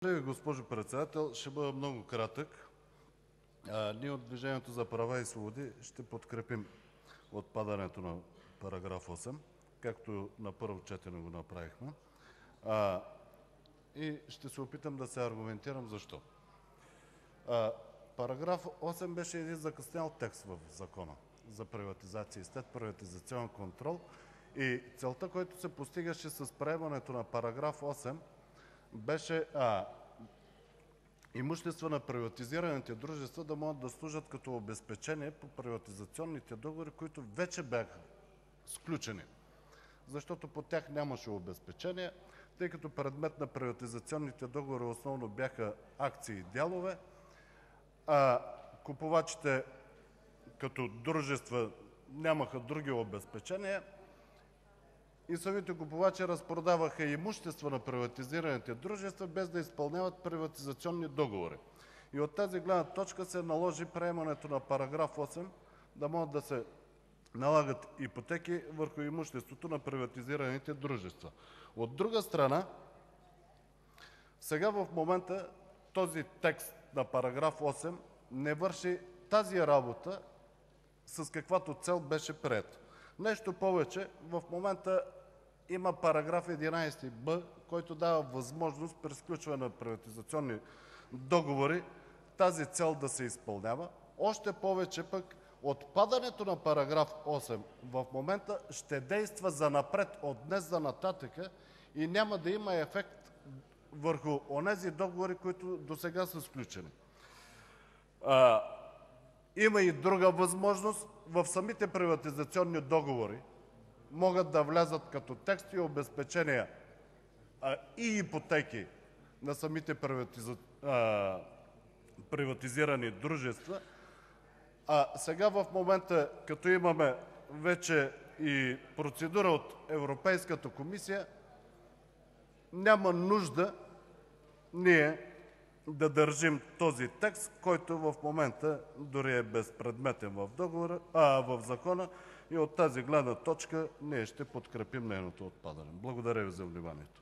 Благодаря Ви, госпожо Председател. Ще бъда много кратък. Ние от Движението за права и свободи ще подкрепим отпадането на § 8, както на първо четене го направихме. Ще се опитам да се аргументирам защо. Параграф 8 беше един закъснял текст в Закона за приватизация и следприватизационен контрол. Целта, която се постигаше с приемането на § 8, беше имущество на приватизираните дружества да могат да служат като обезпечение по приватизационните договори, които вече бяха сключени. Защото по тях нямаше обезпечение, тъй като предмет на приватизационните договори основно бяха акции и дялове, а купувачите като дружества нямаха други обезпечения и самите купувачи разпродаваха имущество на приватизираните дружества, без да изпълняват приватизационни договори. От тази гледна точка се наложи приемането на § 8 – да могат да се налагат ипотеки върху имуществото на приватизираните дружества. От друга страна, сега в момента този текст на § 8 не върши тази работа, с каквато цел беше приет. Нещо повече, в момента има § 11б, който дава възможност при сключване на приватизационни договори тази цел да се изпълнява. Още повече пък отпадането на § 8 в момента ще действа занапред, от днес за нататък и няма да има ефект върху онези договори, които досега са сключени. Има и друга възможност – в самите приватизационни договори могат да влязат като текстове обезпечения и ипотеки на самите приватизирани дружества. Сега в момента, като имаме вече и процедура от Европейската комисия, няма нужда ние да държим този текст, който в момента дори е безпредметен в Закона. От тази гледна точка ние ще подкрепим неговото отпадане. Благодаря Ви за вниманието.